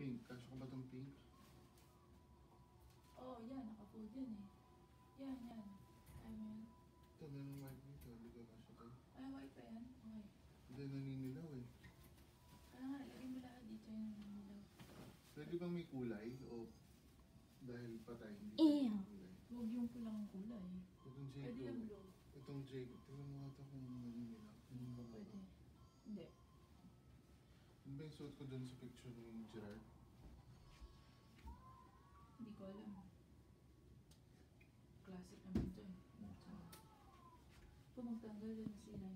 Pink. Kasya ko ba itong pink? Oo, oh, yan. Naka-fold yan eh. Yan, yan. Ay mo yan. Ito, merong white dito. Hindi ko kasya to. Ay, white pa yan. Okay. Hindi, naninilaw eh. Kaya nga, ilagay mo lahat dito yung naninilaw. Pwede bang may kulay? O dahil patay, hindi Ew. may kulay? Huwag yung pulang kulay. Itong J Pwede yung blue. Itong J Tingnan mo ito kung ba yung suot ko dun sa picture ni Gerard? Hindi ko alam. Classic naman ito eh. Pag magtanggal yun, sinayin ko